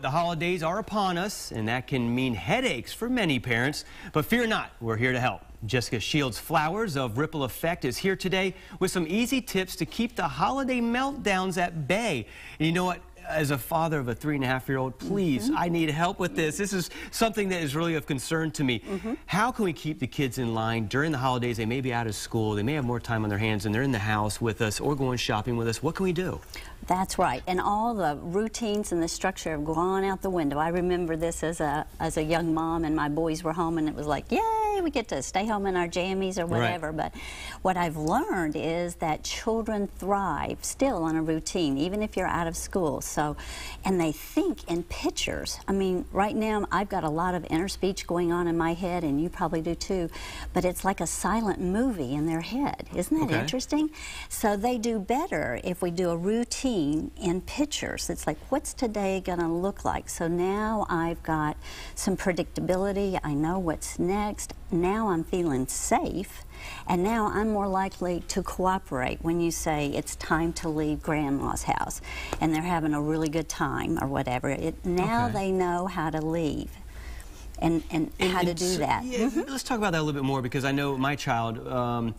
The holidays are upon us, and that can mean headaches for many parents. But fear not, we're here to help. Jessica Shields Flowers of Ripple Effect is here today with some easy tips to keep the holiday meltdowns at bay. And you know what? As a father of a three and a half year old, please, mm -hmm. I need help with this. This is something that is really of concern to me. Mm -hmm. How can we keep the kids in line during the holidays? They may be out of school, they may have more time on their hands, and they're in the house with us or going shopping with us. What can we do? That's right. And all the routines and the structure have gone out the window. I remember this as a, as a young mom and my boys were home and it was like, yay, we get to stay home in our jammies or whatever. Right. But what I've learned is that children thrive still on a routine, even if you're out of school. So, and they think in pictures. I mean, right now I've got a lot of inner speech going on in my head and you probably do too, but it's like a silent movie in their head. Isn't that okay. interesting? So they do better if we do a routine in pictures. It's like, what's today going to look like? So now I've got some predictability. I know what's next. Now I'm feeling safe. And now I'm more likely to cooperate when you say it's time to leave grandma's house and they're having a really good time or whatever. It, now okay. they know how to leave. And, and, and how to do that. Yeah, mm -hmm. Let's talk about that a little bit more because I know my child, um,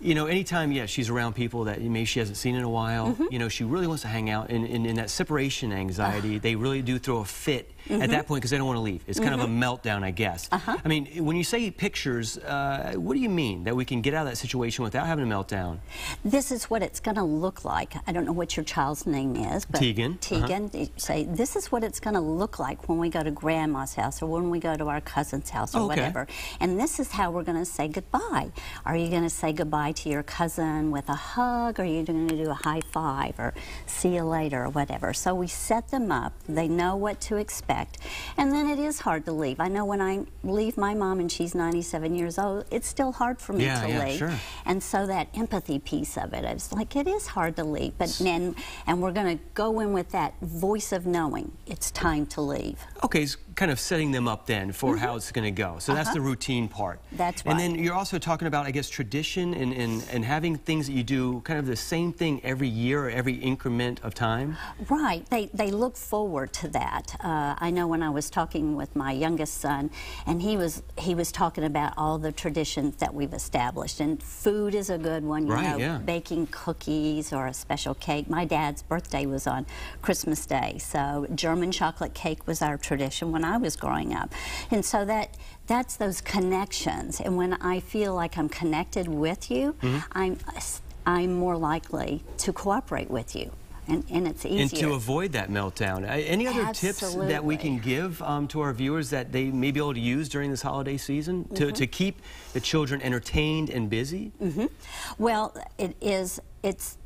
you know, anytime, yeah, she's around people that maybe she hasn't seen in a while, mm -hmm. you know, she really wants to hang out. And in that separation anxiety, uh. they really do throw a fit mm -hmm. at that mm-hmm. point because they don't want to leave. It's kind mm -hmm. of a mm-hmm. meltdown, I guess. Uh -huh. I mean, when you say pictures, uh, what do you mean? That we can get out of that situation without having a meltdown? This is what it's going to look like. I don't know what your child's name is, but Tegan. Tegan, uh -huh. say, this is what it's going to look like when we go to grandma's house or when we go to our cousin's house or okay. whatever. And this is how we're going to say goodbye. Are you going to say goodbye to your cousin with a hug? Or you're going to do a high five or see you later or whatever? So we set them up. They know what to expect. And then it is hard to leave. I know when I leave my mom and she's 97 years old, it's still hard for me yeah, to yeah, leave. Sure. And so that empathy piece of it, it's like it is hard to leave. But and, and we're going to go in with that voice of knowing it's time to leave. Okay, kind of setting them up then for mm -hmm. how it's going to go. So uh -huh. that's the uh-huh. routine part. That's right. And then you're also talking about, I guess, tradition and, and, and having things that you do kind of the same thing every year or every increment of time? Right. They, they look forward to that. Uh, I know when I was talking with my youngest son, and he was he was talking about all the traditions that we've established, and food is a good one. You right, know, yeah. baking cookies or a special cake. My dad's birthday was on Christmas Day, so German chocolate cake was our tradition when I was growing up, and so that that's those connections. And when I feel like I'm connected with you, mm -hmm. I'm I'm more likely to cooperate with you and, and it's easier. And to avoid that meltdown. Any other Absolutely. tips that we can give um, to our viewers that they may be able to use during this holiday season to, mm-hmm. to keep the children entertained and busy? Mm -hmm. Well, it is, it's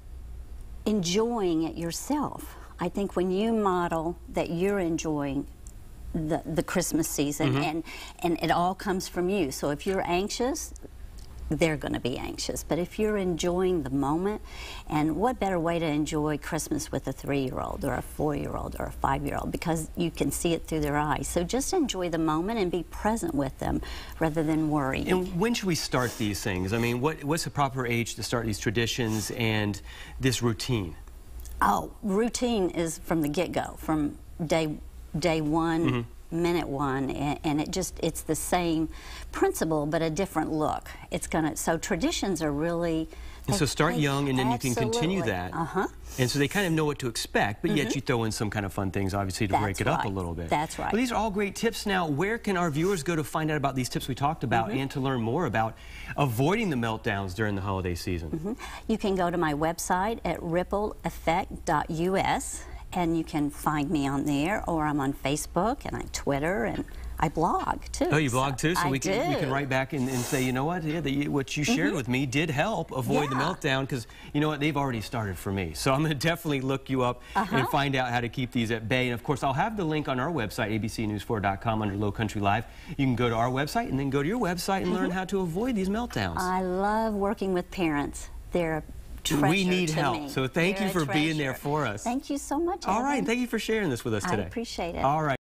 enjoying it yourself. I think when you model that you're enjoying the, the Christmas season mm -hmm. and, and it all comes from you. So if you're anxious, they're going to be anxious. But if you're enjoying the moment, and what better way to enjoy Christmas with a three-year-old or a four-year-old or a five-year-old because you can see it through their eyes. So just enjoy the moment and be present with them rather than worry. And when should we start these things? I mean, what, what's the proper age to start these traditions and this routine? Oh, routine is from the get-go, from day day one. Mm -hmm minute one and, and, it just it's the same principle but a different look it's gonna so traditions are really and so start they, young and then absolutely. you can continue that uh-huh and so they kind of know what to expect but mm -hmm. yet mm-hmm. you throw in some kind of fun things obviously to that's break it right. up a little bit that's right well, these are all great tips now where can our viewers go to find out about these tips we talked about mm -hmm. and to learn more about avoiding the meltdowns during the holiday season mm -hmm. you can go to my website at rippleeffect.us and you can find me on there, or I'm on Facebook and I Twitter and I blog too. Oh, you blog too, so I we can do. we can write back and, and say, you know what, yeah, the, what you shared mm -hmm. with me did help avoid yeah. the meltdown because you know what, they've already started for me. So I'm going to definitely look you up uh -huh. and find out how to keep these at bay. And of course, I'll have the link on our website, abcnews4.com under Lowcountry Live. You can go to our website and then go to your website and mm -hmm. learn mm-hmm. how to avoid these meltdowns. I love working with parents. They're we need help. Me. So thank You're you for being there for us. Thank you so much. All right. Thank you for sharing this with us today. I appreciate it. All right.